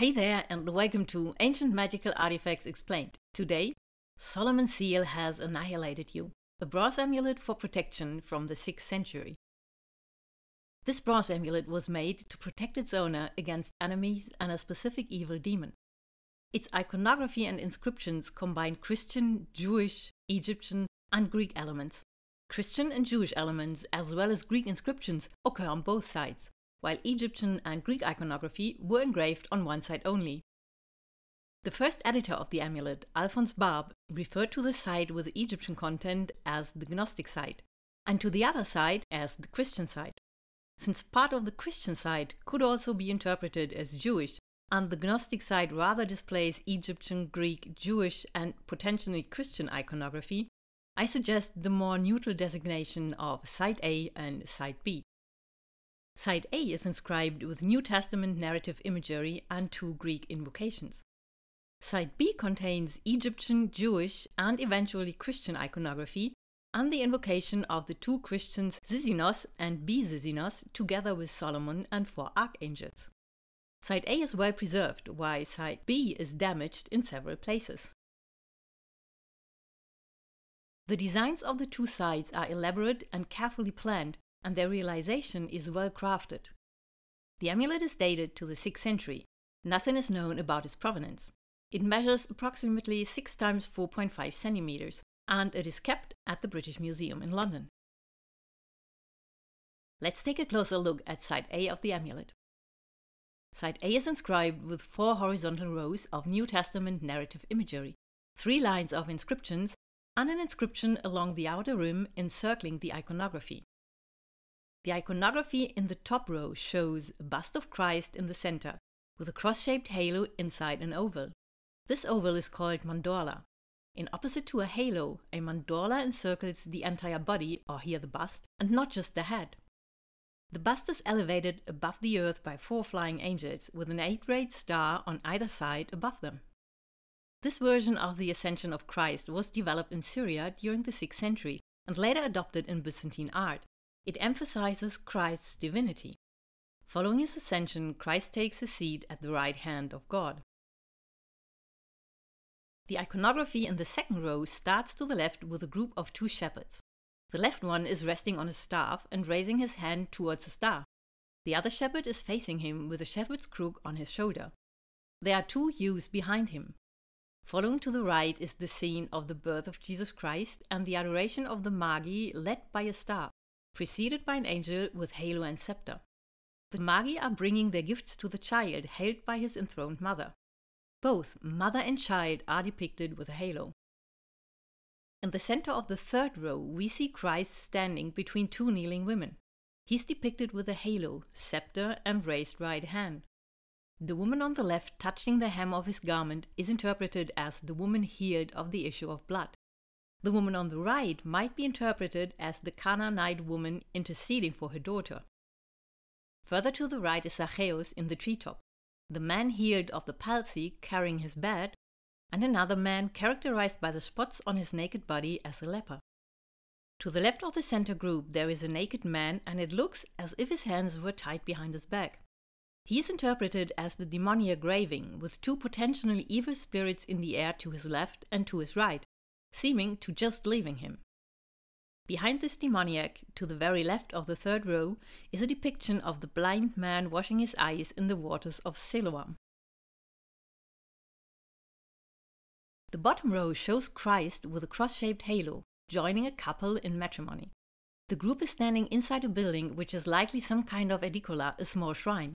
Hi there, and welcome to Ancient Magical Artifacts Explained. Today, Solomon's Seal has annihilated you, a brass amulet for protection from the 6th century. This brass amulet was made to protect its owner against enemies and a specific evil demon. Its iconography and inscriptions combine Christian, Jewish, Egyptian, and Greek elements. Christian and Jewish elements, as well as Greek inscriptions, occur on both sides while Egyptian and Greek iconography were engraved on one side only. The first editor of the amulet, Alphonse Barb, referred to the side with the Egyptian content as the Gnostic side, and to the other side as the Christian side. Since part of the Christian side could also be interpreted as Jewish, and the Gnostic side rather displays Egyptian, Greek, Jewish, and potentially Christian iconography, I suggest the more neutral designation of Side A and Side B. Side A is inscribed with New Testament narrative imagery and two Greek invocations. Side B contains Egyptian, Jewish, and eventually Christian iconography and the invocation of the two Christians Zisinos and Bizisinos together with Solomon and four archangels. Side A is well preserved, while side B is damaged in several places. The designs of the two sides are elaborate and carefully planned and their realization is well crafted. The amulet is dated to the 6th century. Nothing is known about its provenance. It measures approximately 6 times 4.5 centimeters, and it is kept at the British Museum in London. Let's take a closer look at side A of the amulet. Side A is inscribed with four horizontal rows of New Testament narrative imagery, three lines of inscriptions, and an inscription along the outer rim encircling the iconography. The iconography in the top row shows a bust of Christ in the center, with a cross-shaped halo inside an oval. This oval is called mandorla. In opposite to a halo, a mandorla encircles the entire body, or here the bust, and not just the head. The bust is elevated above the earth by four flying angels, with an eight-rayed star on either side above them. This version of the Ascension of Christ was developed in Syria during the 6th century and later adopted in Byzantine art. It emphasizes Christ's divinity. Following his ascension, Christ takes his seat at the right hand of God. The iconography in the second row starts to the left with a group of two shepherds. The left one is resting on a staff and raising his hand towards the star. The other shepherd is facing him with a shepherd's crook on his shoulder. There are two ewes behind him. Following to the right is the scene of the birth of Jesus Christ and the adoration of the Magi led by a star preceded by an angel with halo and scepter. The Magi are bringing their gifts to the child held by his enthroned mother. Both mother and child are depicted with a halo. In the center of the third row, we see Christ standing between two kneeling women. He's depicted with a halo, scepter, and raised right hand. The woman on the left touching the hem of his garment is interpreted as the woman healed of the issue of blood. The woman on the right might be interpreted as the Canaanite woman interceding for her daughter. Further to the right is Zacchaeus in the treetop, the man healed of the palsy carrying his bed, and another man characterized by the spots on his naked body as a leper. To the left of the center group there is a naked man, and it looks as if his hands were tied behind his back. He is interpreted as the demoniac Raving, with two potentially evil spirits in the air to his left and to his right, seeming to just leaving him. Behind this demoniac, to the very left of the third row, is a depiction of the blind man washing his eyes in the waters of Siloam. The bottom row shows Christ with a cross shaped halo, joining a couple in matrimony. The group is standing inside a building which is likely some kind of aedicula, a small shrine.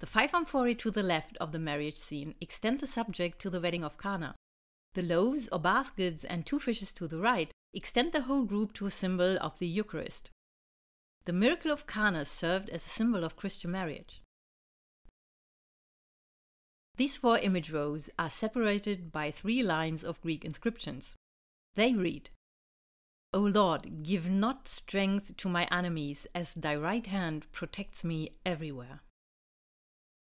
The five amphorae to the left of the marriage scene extend the subject to the wedding of Cana, the loaves or baskets and two fishes to the right extend the whole group to a symbol of the Eucharist. The miracle of Cana served as a symbol of Christian marriage. These four image rows are separated by three lines of Greek inscriptions. They read, O Lord, give not strength to my enemies, as thy right hand protects me everywhere.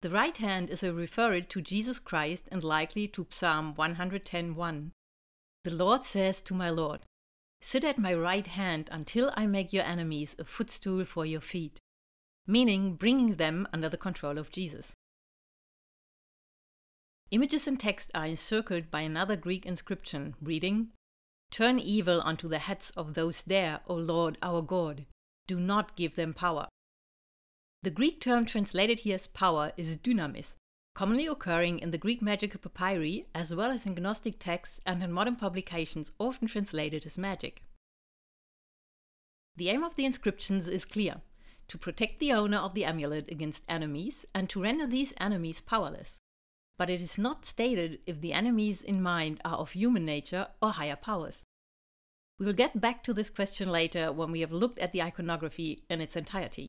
The right hand is a referral to Jesus Christ and likely to Psalm 110:1. The Lord says to my Lord, Sit at my right hand until I make your enemies a footstool for your feet, meaning bringing them under the control of Jesus. Images and text are encircled by another Greek inscription reading, Turn evil unto the heads of those there, O Lord our God. Do not give them power. The Greek term translated here as power is dynamis, commonly occurring in the Greek magical papyri as well as in Gnostic texts and in modern publications often translated as magic. The aim of the inscriptions is clear to protect the owner of the amulet against enemies and to render these enemies powerless. But it is not stated if the enemies in mind are of human nature or higher powers. We will get back to this question later when we have looked at the iconography in its entirety.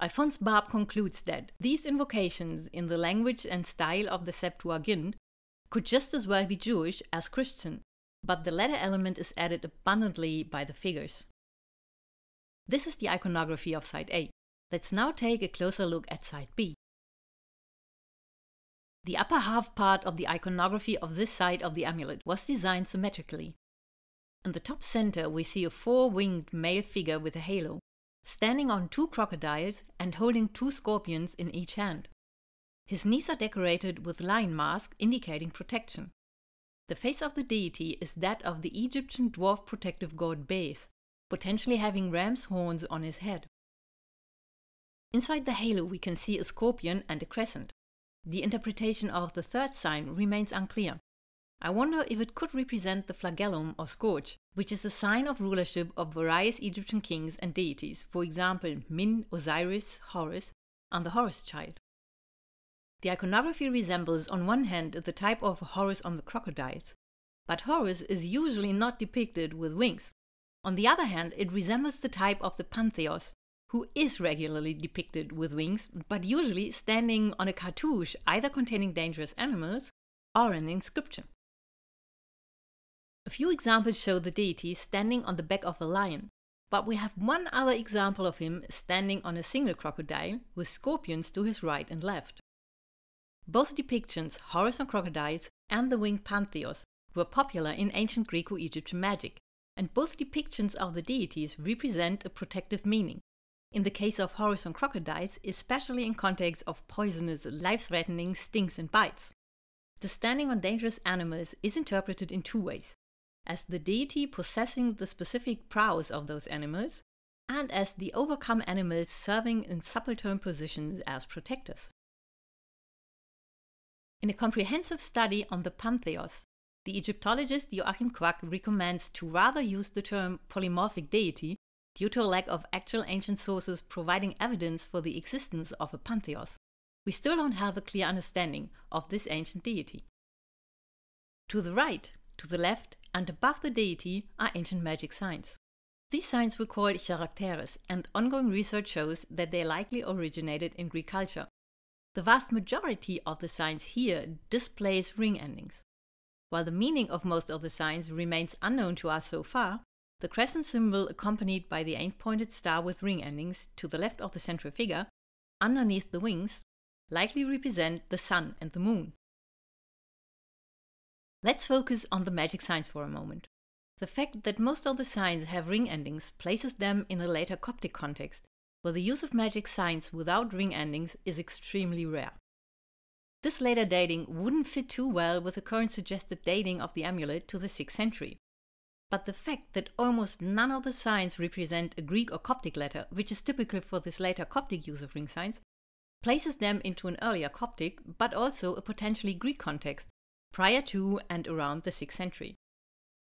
Alphonse Barb concludes that these invocations in the language and style of the Septuagint could just as well be Jewish as Christian, but the latter element is added abundantly by the figures. This is the iconography of side A. Let's now take a closer look at side B. The upper half part of the iconography of this side of the amulet was designed symmetrically. In the top center we see a four-winged male figure with a halo, standing on two crocodiles and holding two scorpions in each hand. His knees are decorated with lion mask indicating protection. The face of the deity is that of the Egyptian dwarf protective god Bes, potentially having ram's horns on his head. Inside the halo we can see a scorpion and a crescent. The interpretation of the third sign remains unclear. I wonder if it could represent the flagellum or scourge, which is a sign of rulership of various Egyptian kings and deities, for example Min, Osiris, Horus, and the Horus child. The iconography resembles on one hand the type of Horus on the crocodiles, but Horus is usually not depicted with wings. On the other hand, it resembles the type of the Pantheos, who is regularly depicted with wings, but usually standing on a cartouche either containing dangerous animals or an inscription. A few examples show the deity standing on the back of a lion, but we have one other example of him standing on a single crocodile with scorpions to his right and left. Both depictions, Horus on crocodiles and the winged Pantheos, were popular in ancient Greco-Egyptian magic, and both depictions of the deities represent a protective meaning. In the case of Horus on crocodiles, especially in context of poisonous, life-threatening stings and bites. The standing on dangerous animals is interpreted in two ways as the deity possessing the specific prowess of those animals, and as the overcome animals serving in subaltern positions as protectors. In a comprehensive study on the Pantheos, the Egyptologist Joachim Quack recommends to rather use the term polymorphic deity due to a lack of actual ancient sources providing evidence for the existence of a pantheos. We still don't have a clear understanding of this ancient deity. To the right, to the left, and above the deity are ancient magic signs. These signs were called characteres, and ongoing research shows that they likely originated in Greek culture. The vast majority of the signs here displays ring endings. While the meaning of most of the signs remains unknown to us so far, the crescent symbol accompanied by the eight-pointed star with ring endings to the left of the central figure, underneath the wings, likely represent the sun and the moon. Let's focus on the magic signs for a moment. The fact that most of the signs have ring endings places them in a later Coptic context, where the use of magic signs without ring endings is extremely rare. This later dating wouldn't fit too well with the current suggested dating of the amulet to the 6th century. But the fact that almost none of the signs represent a Greek or Coptic letter, which is typical for this later Coptic use of ring signs, places them into an earlier Coptic, but also a potentially Greek context, prior to and around the 6th century.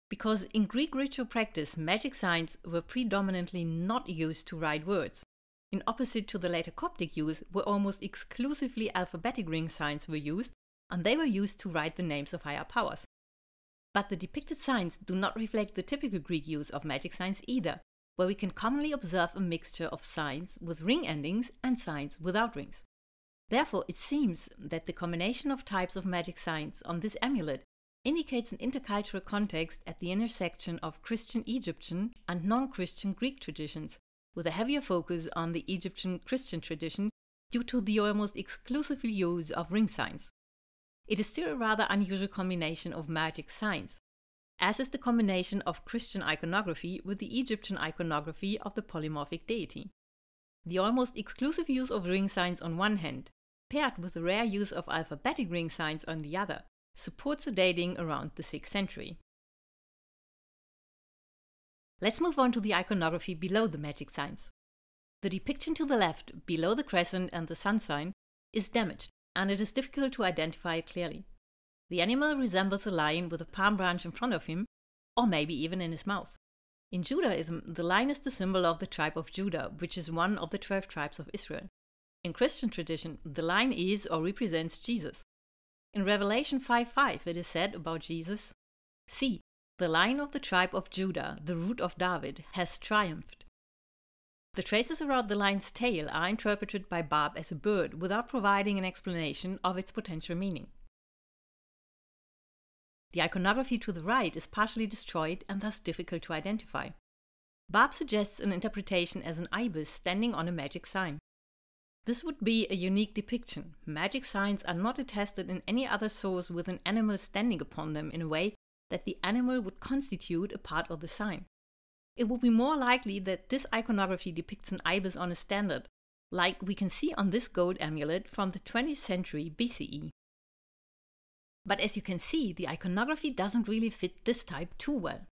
Because in Greek ritual practice, magic signs were predominantly not used to write words. In opposite to the later Coptic use, where almost exclusively alphabetic ring signs were used, and they were used to write the names of higher powers. But the depicted signs do not reflect the typical Greek use of magic signs either, where we can commonly observe a mixture of signs with ring endings and signs without rings. Therefore, it seems that the combination of types of magic signs on this amulet indicates an intercultural context at the intersection of Christian Egyptian and non-Christian Greek traditions, with a heavier focus on the Egyptian Christian tradition due to the almost exclusive use of ring signs. It is still a rather unusual combination of magic signs, as is the combination of Christian iconography with the Egyptian iconography of the polymorphic deity. The almost exclusive use of ring signs on one hand paired with the rare use of alphabetic ring signs on the other, supports the dating around the 6th century. Let's move on to the iconography below the magic signs. The depiction to the left, below the crescent and the sun sign, is damaged, and it is difficult to identify it clearly. The animal resembles a lion with a palm branch in front of him, or maybe even in his mouth. In Judaism, the lion is the symbol of the tribe of Judah, which is one of the 12 tribes of Israel. In Christian tradition, the lion is or represents Jesus. In Revelation 5:5, it is said about Jesus, See, the lion of the tribe of Judah, the root of David, has triumphed. The traces around the lion's tail are interpreted by Barb as a bird without providing an explanation of its potential meaning. The iconography to the right is partially destroyed and thus difficult to identify. Barb suggests an interpretation as an ibis standing on a magic sign. This would be a unique depiction. Magic signs are not attested in any other source with an animal standing upon them in a way that the animal would constitute a part of the sign it would be more likely that this iconography depicts an ibis on a standard, like we can see on this gold amulet from the 20th century BCE. But as you can see, the iconography doesn't really fit this type too well.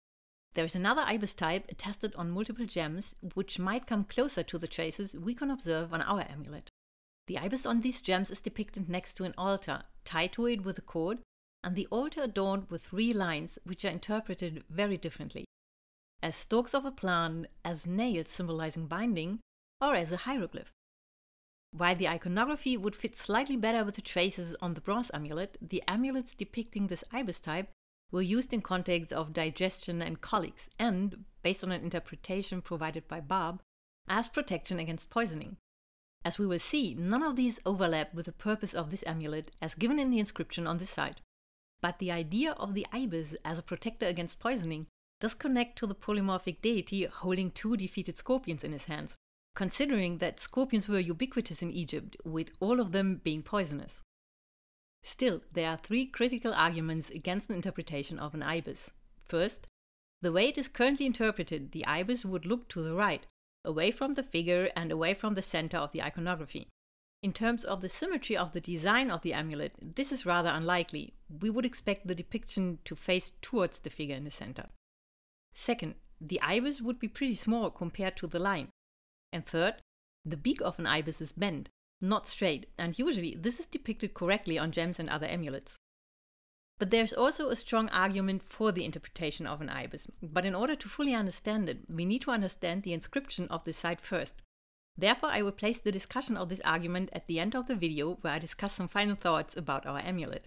There is another ibis type attested on multiple gems, which might come closer to the traces we can observe on our amulet. The ibis on these gems is depicted next to an altar, tied to it with a cord, and the altar adorned with three lines, which are interpreted very differently as stalks of a plant, as nails symbolizing binding, or as a hieroglyph. While the iconography would fit slightly better with the traces on the bronze amulet, the amulets depicting this ibis type were used in context of digestion and colics and, based on an interpretation provided by Barb, as protection against poisoning. As we will see, none of these overlap with the purpose of this amulet as given in the inscription on this side. But the idea of the ibis as a protector against poisoning does connect to the polymorphic deity holding two defeated scorpions in his hands, considering that scorpions were ubiquitous in Egypt, with all of them being poisonous. Still, there are three critical arguments against an interpretation of an ibis. First, the way it is currently interpreted, the ibis would look to the right, away from the figure and away from the center of the iconography. In terms of the symmetry of the design of the amulet, this is rather unlikely. We would expect the depiction to face towards the figure in the center. Second, the ibis would be pretty small compared to the lion. And third, the beak of an ibis is bent, not straight, and usually this is depicted correctly on gems and other amulets. But there's also a strong argument for the interpretation of an ibis, but in order to fully understand it, we need to understand the inscription of the site first. Therefore, I will place the discussion of this argument at the end of the video where I discuss some final thoughts about our amulet.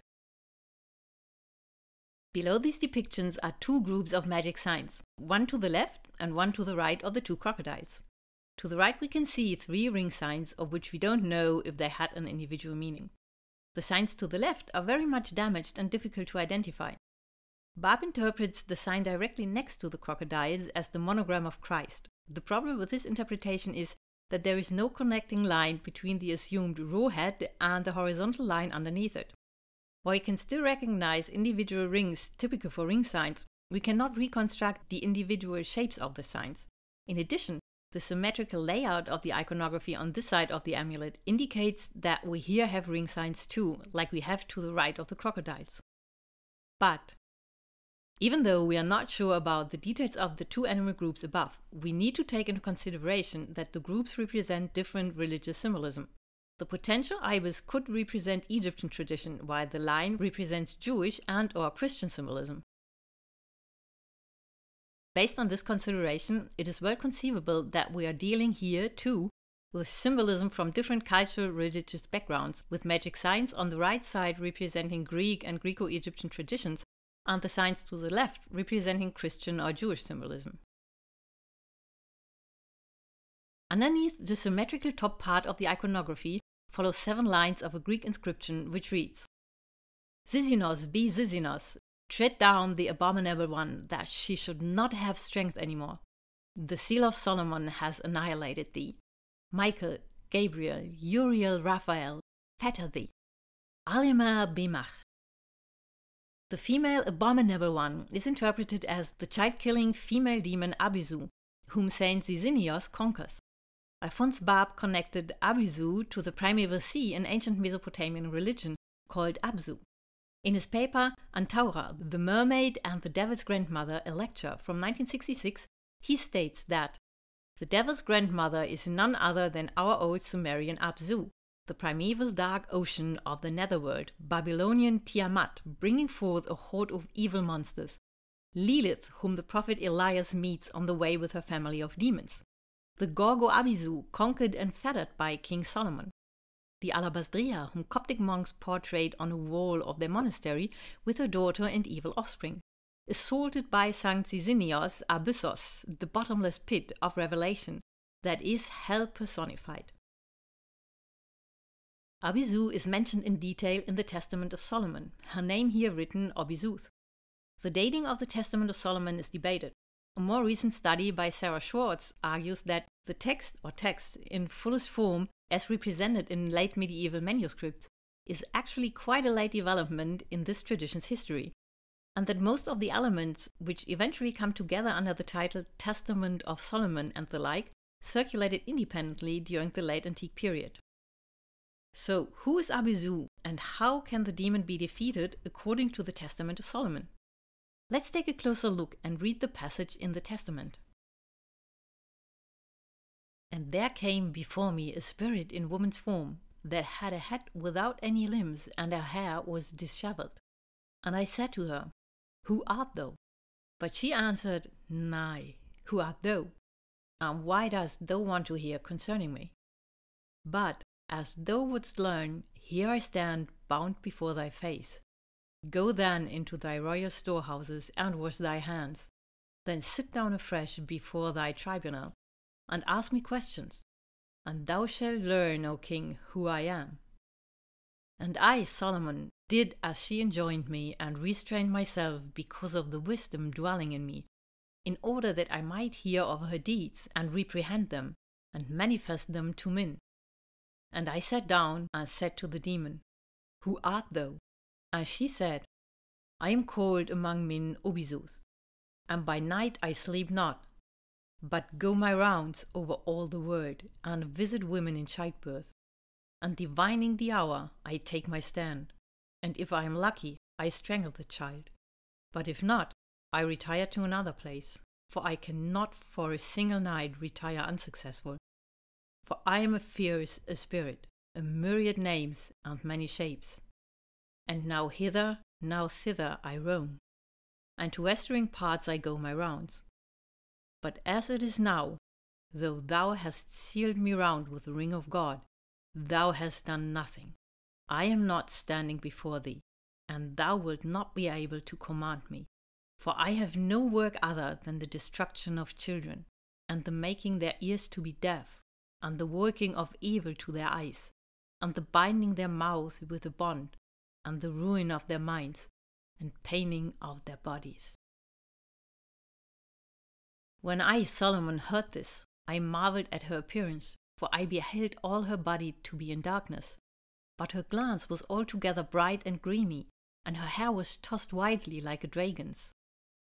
Below these depictions are two groups of magic signs, one to the left and one to the right of the two crocodiles. To the right we can see three ring signs of which we don't know if they had an individual meaning. The signs to the left are very much damaged and difficult to identify. Barb interprets the sign directly next to the crocodiles as the monogram of Christ. The problem with this interpretation is that there is no connecting line between the assumed rho head and the horizontal line underneath it. While we can still recognize individual rings typical for ring signs, we cannot reconstruct the individual shapes of the signs. In addition, the symmetrical layout of the iconography on this side of the amulet indicates that we here have ring signs too, like we have to the right of the crocodiles. But even though we are not sure about the details of the two animal groups above, we need to take into consideration that the groups represent different religious symbolism. The potential ibis could represent Egyptian tradition, while the lion represents Jewish and or Christian symbolism. Based on this consideration, it is well conceivable that we are dealing here, too, with symbolism from different cultural religious backgrounds, with magic signs on the right side representing Greek and Greco Egyptian traditions, and the signs to the left representing Christian or Jewish symbolism. Underneath the symmetrical top part of the iconography follow seven lines of a Greek inscription which reads Zizinos be Zizinos, tread down the abominable one, that she should not have strength any more. The seal of Solomon has annihilated thee. Michael, Gabriel, Uriel, Raphael, fetter thee. Alima Bimach. The female abominable one is interpreted as the child killing female demon Abisu, whom Saint Zizinios conquers. Alphonse Barb connected Abisu to the primeval sea in ancient Mesopotamian religion called Absu. In his paper Antaura, the Mermaid and the Devil's Grandmother, a lecture from 1966, he states that the Devil's Grandmother is none other than our old Sumerian Absu, the primeval dark ocean of the netherworld, Babylonian Tiamat, bringing forth a horde of evil monsters. Lilith, whom the prophet Elias meets on the way with her family of demons. The Gorgo Abisu, conquered and feathered by King Solomon the Alabastria, whom Coptic monks portrayed on a wall of their monastery with her daughter and evil offspring, assaulted by Sankt Sisinios Abyssos, the bottomless pit of revelation, that is hell personified. Abisu is mentioned in detail in the Testament of Solomon, her name here written Obizuth. The dating of the Testament of Solomon is debated. A more recent study by Sarah Schwarz argues that the text or texts in fullest form as represented in late medieval manuscripts, is actually quite a late development in this tradition's history, and that most of the elements which eventually come together under the title Testament of Solomon and the like circulated independently during the late antique period. So, who is Abisu and how can the demon be defeated according to the Testament of Solomon? Let's take a closer look and read the passage in the Testament. And there came before me a spirit in woman's form, that had a head without any limbs, and her hair was dishevelled. And I said to her, Who art thou? But she answered, Nay, who art thou? And why dost thou want to hear concerning me? But as thou wouldst learn, here I stand bound before thy face. Go then into thy royal storehouses and wash thy hands. Then sit down afresh before thy tribunal and ask me questions, and thou shalt learn, O king, who I am. And I, Solomon, did as she enjoined me, and restrained myself because of the wisdom dwelling in me, in order that I might hear of her deeds, and reprehend them, and manifest them to men. And I sat down and said to the demon, Who art thou? And she said, I am called among men Obizuth, and by night I sleep not, but go my rounds over all the world, and visit women in childbirth. And divining the hour, I take my stand, and if I am lucky, I strangle the child. But if not, I retire to another place, for I cannot for a single night retire unsuccessful. For I am a fierce a spirit, a myriad names and many shapes. And now hither, now thither I roam, and to westering parts I go my rounds. But as it is now, though thou hast sealed me round with the ring of God, thou hast done nothing. I am not standing before thee, and thou wilt not be able to command me. For I have no work other than the destruction of children, and the making their ears to be deaf, and the working of evil to their eyes, and the binding their mouths with a bond, and the ruin of their minds, and paining of their bodies. When I, Solomon, heard this, I marveled at her appearance, for I beheld all her body to be in darkness. But her glance was altogether bright and greeny, and her hair was tossed widely like a dragon's,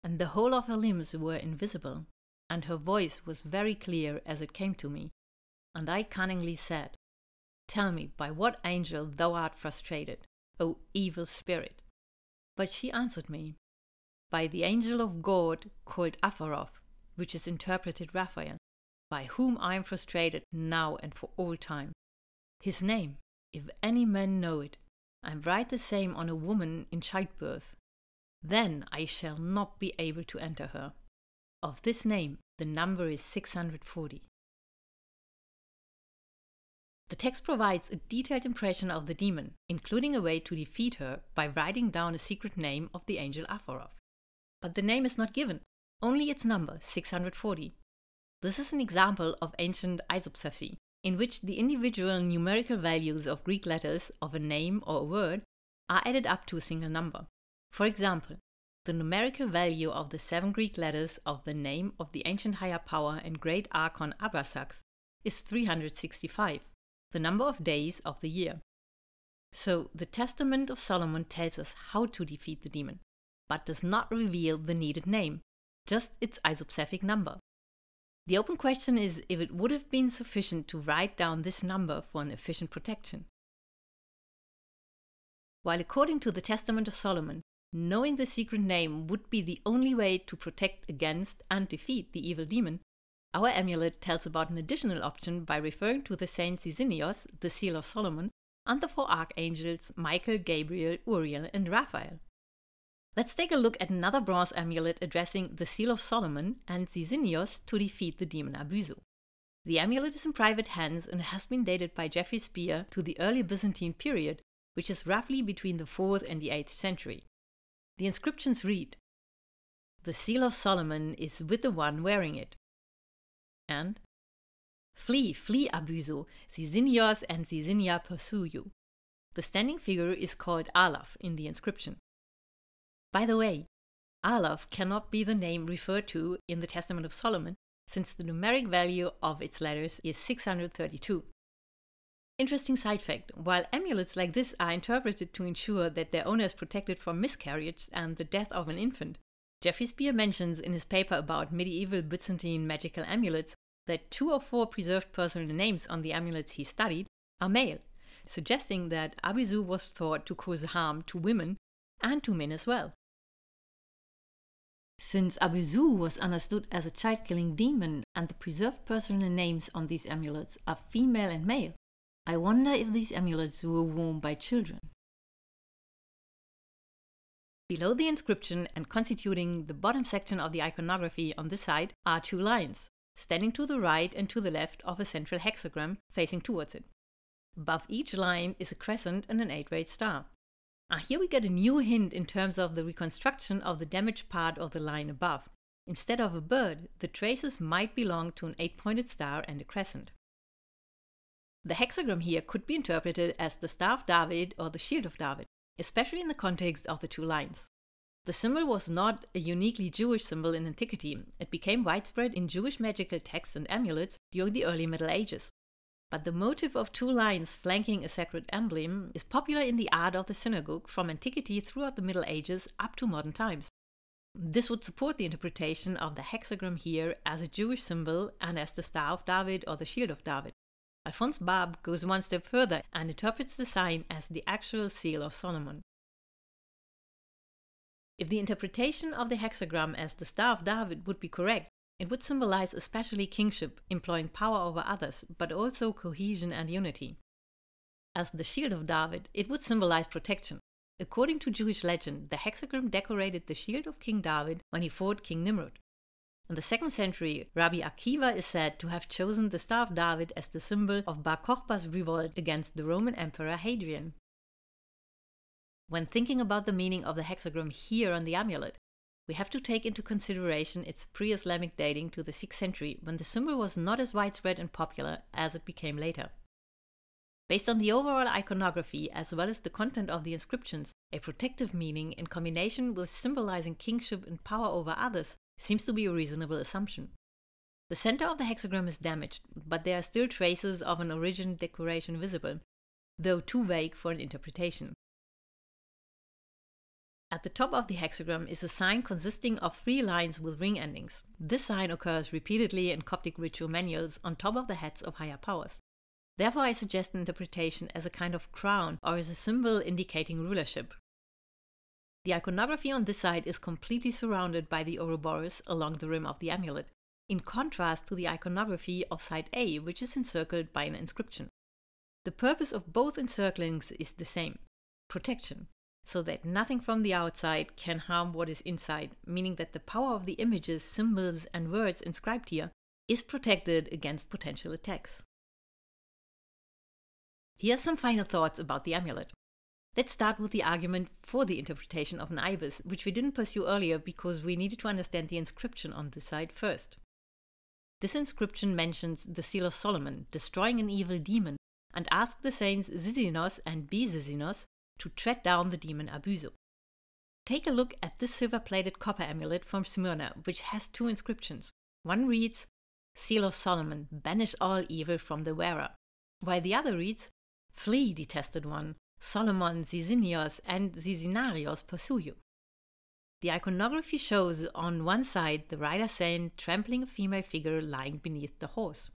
and the whole of her limbs were invisible, and her voice was very clear as it came to me. And I cunningly said, Tell me by what angel thou art frustrated, O evil spirit. But she answered me, By the angel of God called Apharoth, which is interpreted Raphael, by whom I am frustrated now and for all time. His name, if any man know it, and write the same on a woman in childbirth, then I shall not be able to enter her. Of this name, the number is 640. The text provides a detailed impression of the demon, including a way to defeat her by writing down a secret name of the angel Apharoth. But the name is not given, only its number, 640. This is an example of ancient isopsephy, in which the individual numerical values of Greek letters of a name or a word are added up to a single number. For example, the numerical value of the seven Greek letters of the name of the ancient higher power and great archon Abrasax is 365, the number of days of the year. So, the Testament of Solomon tells us how to defeat the demon, but does not reveal the needed name, just its isopsephic number. The open question is if it would have been sufficient to write down this number for an efficient protection. While according to the Testament of Solomon, knowing the secret name would be the only way to protect against and defeat the evil demon, our amulet tells about an additional option by referring to the saint Zizinios, the seal of Solomon, and the four archangels Michael, Gabriel, Uriel, and Raphael. Let's take a look at another bronze amulet addressing the seal of Solomon and Zizinios to defeat the demon Abuzu. The amulet is in private hands and has been dated by Jeffrey Spier to the early Byzantine period, which is roughly between the 4th and the 8th century. The inscriptions read The seal of Solomon is with the one wearing it. And Flee, flee, Abuzu, Zizinios and Zizinia pursue you. The standing figure is called Alaf in the inscription. By the way, Alaf cannot be the name referred to in the Testament of Solomon, since the numeric value of its letters is 632. Interesting side fact while amulets like this are interpreted to ensure that their owner is protected from miscarriage and the death of an infant, Jeffrey Spier mentions in his paper about medieval Byzantine magical amulets that two or four preserved personal names on the amulets he studied are male, suggesting that Abizu was thought to cause harm to women and to men as well. Since Abizu was understood as a child killing demon and the preserved personal names on these amulets are female and male, I wonder if these amulets were worn by children. Below the inscription and constituting the bottom section of the iconography on this side are two lines, standing to the right and to the left of a central hexagram facing towards it. Above each line is a crescent and an eight-rayed star. Ah, here we get a new hint in terms of the reconstruction of the damaged part of the line above. Instead of a bird, the traces might belong to an eight-pointed star and a crescent. The hexagram here could be interpreted as the Star of David or the Shield of David, especially in the context of the two lines. The symbol was not a uniquely Jewish symbol in antiquity, it became widespread in Jewish magical texts and amulets during the early Middle Ages. But the motive of two lines flanking a sacred emblem is popular in the art of the synagogue from antiquity throughout the Middle Ages up to modern times. This would support the interpretation of the hexagram here as a Jewish symbol and as the Star of David or the Shield of David. Alphonse Barb goes one step further and interprets the sign as the actual seal of Solomon. If the interpretation of the hexagram as the Star of David would be correct, it would symbolize especially kingship, employing power over others, but also cohesion and unity. As the shield of David, it would symbolize protection. According to Jewish legend, the hexagram decorated the shield of King David when he fought King Nimrod. In the second century, Rabbi Akiva is said to have chosen the Star of David as the symbol of Bar Kokhba's revolt against the Roman Emperor Hadrian. When thinking about the meaning of the hexagram here on the amulet, we have to take into consideration its pre Islamic dating to the 6th century when the symbol was not as widespread and popular as it became later. Based on the overall iconography as well as the content of the inscriptions, a protective meaning in combination with symbolizing kingship and power over others seems to be a reasonable assumption. The center of the hexagram is damaged, but there are still traces of an origin decoration visible, though too vague for an interpretation. At the top of the hexagram is a sign consisting of three lines with ring endings. This sign occurs repeatedly in Coptic ritual manuals on top of the heads of higher powers. Therefore, I suggest an interpretation as a kind of crown or as a symbol indicating rulership, the iconography on this side is completely surrounded by the Ouroboros along the rim of the amulet, in contrast to the iconography of side A, which is encircled by an inscription. The purpose of both encirclings is the same protection, so that nothing from the outside can harm what is inside, meaning that the power of the images, symbols, and words inscribed here is protected against potential attacks. Here are some final thoughts about the amulet. Let's start with the argument for the interpretation of an ibis, which we didn't pursue earlier because we needed to understand the inscription on this side first. This inscription mentions the seal of Solomon, destroying an evil demon, and asks the saints Zizinos and Bizizinos to tread down the demon Abuzo. Take a look at this silver plated copper amulet from Smyrna, which has two inscriptions. One reads, Seal of Solomon, banish all evil from the wearer, while the other reads, Flee, detested one, Solomon, Zizinios, and Zizinarios pursue you. The iconography shows on one side the rider saint trampling a female figure lying beneath the horse.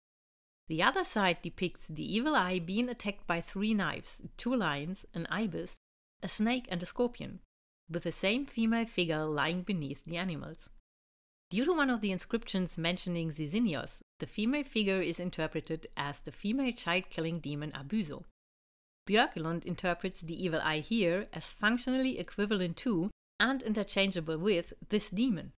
The other side depicts the evil eye being attacked by three knives, two lions, an ibis, a snake, and a scorpion, with the same female figure lying beneath the animals. Due to one of the inscriptions mentioning Zizinios, the female figure is interpreted as the female child killing demon Abuso. Björklund interprets the evil eye here as functionally equivalent to and interchangeable with this demon.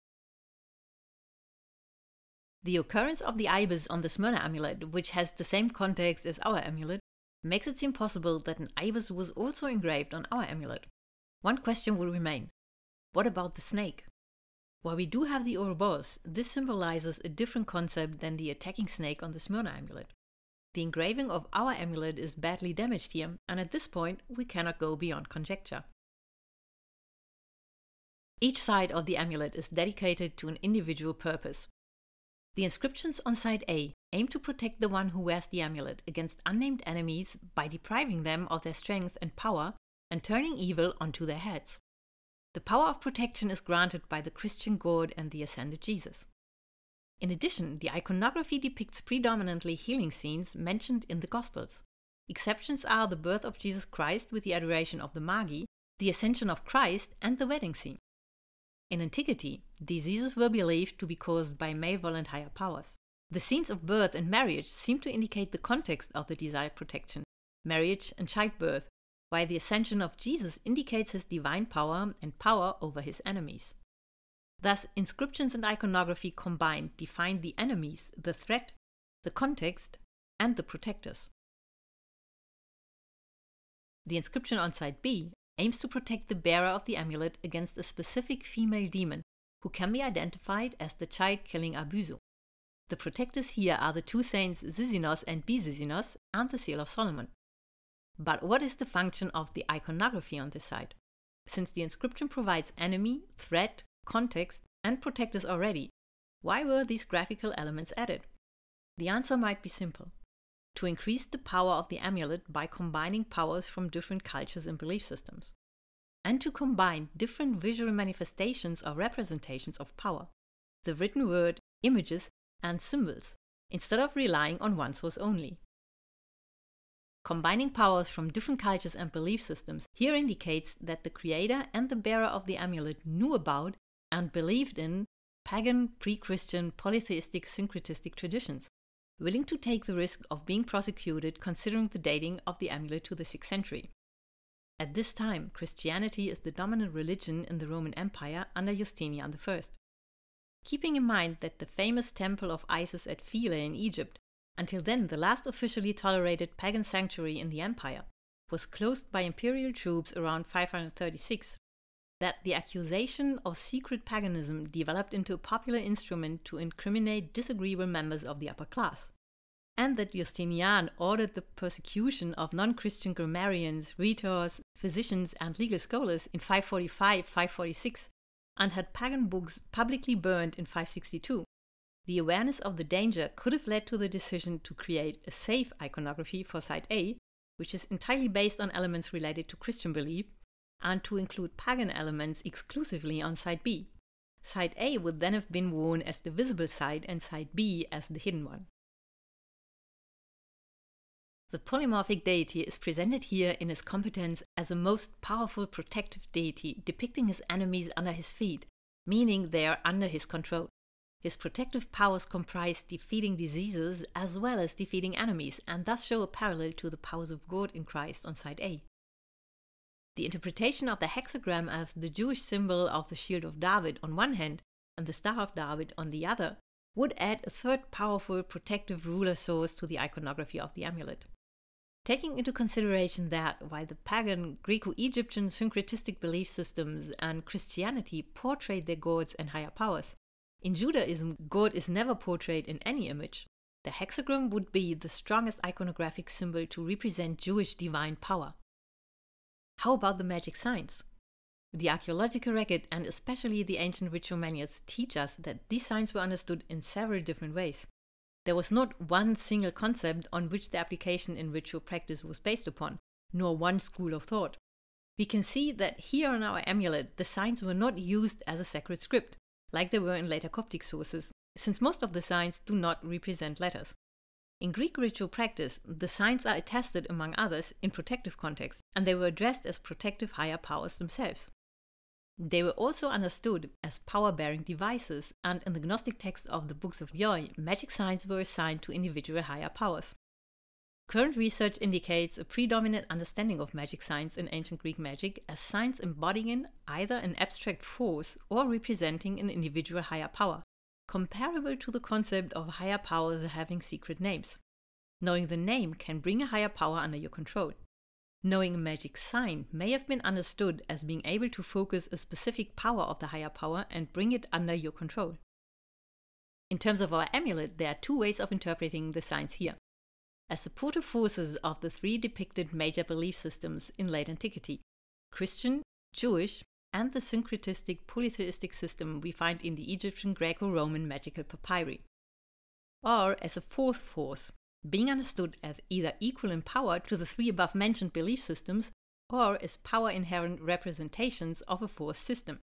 The occurrence of the ibis on the Smyrna amulet, which has the same context as our amulet, makes it seem possible that an ibis was also engraved on our amulet. One question will remain what about the snake? While we do have the Ouroboros, this symbolizes a different concept than the attacking snake on the Smyrna amulet. The engraving of our amulet is badly damaged here, and at this point we cannot go beyond conjecture. Each side of the amulet is dedicated to an individual purpose. The inscriptions on side A aim to protect the one who wears the amulet against unnamed enemies by depriving them of their strength and power and turning evil onto their heads. The power of protection is granted by the Christian God and the ascended Jesus. In addition, the iconography depicts predominantly healing scenes mentioned in the Gospels. Exceptions are the birth of Jesus Christ with the adoration of the Magi, the ascension of Christ, and the wedding scene. In antiquity, diseases were believed to be caused by malevolent higher powers. The scenes of birth and marriage seem to indicate the context of the desired protection marriage and childbirth, while the ascension of Jesus indicates his divine power and power over his enemies. Thus, inscriptions and iconography combined define the enemies, the threat, the context, and the protectors. The inscription on side B aims to protect the bearer of the amulet against a specific female demon who can be identified as the child killing Abuso. The protectors here are the two saints Zizinos and Bizizinos and the Seal of Solomon. But what is the function of the iconography on this side? Since the inscription provides enemy, threat, context, and protectors already, why were these graphical elements added? The answer might be simple to increase the power of the amulet by combining powers from different cultures and belief systems, and to combine different visual manifestations or representations of power, the written word, images, and symbols, instead of relying on one source only. Combining powers from different cultures and belief systems here indicates that the creator and the bearer of the amulet knew about and believed in pagan, pre Christian, polytheistic, syncretistic traditions, willing to take the risk of being prosecuted considering the dating of the amulet to the 6th century. At this time, Christianity is the dominant religion in the Roman Empire under Justinian I. Keeping in mind that the famous temple of Isis at Philae in Egypt until then the last officially tolerated pagan sanctuary in the empire, was closed by imperial troops around 536, that the accusation of secret paganism developed into a popular instrument to incriminate disagreeable members of the upper class, and that Justinian ordered the persecution of non Christian grammarians, rhetors, physicians, and legal scholars in 545 546, and had pagan books publicly burned in 562 the awareness of the danger could have led to the decision to create a safe iconography for Site A, which is entirely based on elements related to Christian belief, and to include pagan elements exclusively on Site B. Site A would then have been worn as the visible side and Site B as the hidden one. The polymorphic deity is presented here in his competence as a most powerful protective deity, depicting his enemies under his feet, meaning they are under his control. His protective powers comprise defeating diseases as well as defeating enemies, and thus show a parallel to the powers of God in Christ on side A. The interpretation of the hexagram as the Jewish symbol of the shield of David on one hand and the Star of David on the other would add a third powerful protective ruler source to the iconography of the amulet. Taking into consideration that while the pagan Greco Egyptian syncretistic belief systems and Christianity portrayed their gods and higher powers, in Judaism, God is never portrayed in any image. The hexagram would be the strongest iconographic symbol to represent Jewish divine power. How about the magic signs? The archaeological record and especially the ancient ritual manuals teach us that these signs were understood in several different ways. There was not one single concept on which the application in ritual practice was based upon, nor one school of thought. We can see that here on our amulet, the signs were not used as a sacred script, like they were in later Coptic sources, since most of the signs do not represent letters. In Greek ritual practice, the signs are attested, among others, in protective contexts, and they were addressed as protective higher powers themselves. They were also understood as power bearing devices, and in the Gnostic text of the books of Jeu, magic signs were assigned to individual higher powers. Current research indicates a predominant understanding of magic signs in ancient Greek magic as signs embodying either an abstract force or representing an individual higher power, comparable to the concept of higher powers having secret names. Knowing the name can bring a higher power under your control. Knowing a magic sign may have been understood as being able to focus a specific power of the higher power and bring it under your control. In terms of our amulet, there are two ways of interpreting the signs here. As supportive forces of the three depicted major belief systems in late antiquity Christian, Jewish, and the syncretistic polytheistic system we find in the Egyptian Greco Roman magical papyri. Or as a fourth force, being understood as either equal in power to the three above mentioned belief systems or as power inherent representations of a fourth system.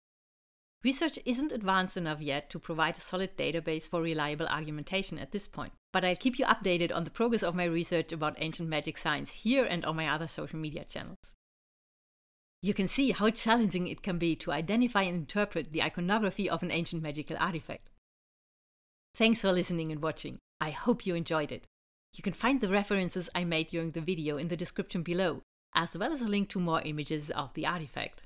Research isn't advanced enough yet to provide a solid database for reliable argumentation at this point, but I'll keep you updated on the progress of my research about ancient magic signs here and on my other social media channels. You can see how challenging it can be to identify and interpret the iconography of an ancient magical artifact. Thanks for listening and watching. I hope you enjoyed it. You can find the references I made during the video in the description below, as well as a link to more images of the artifact.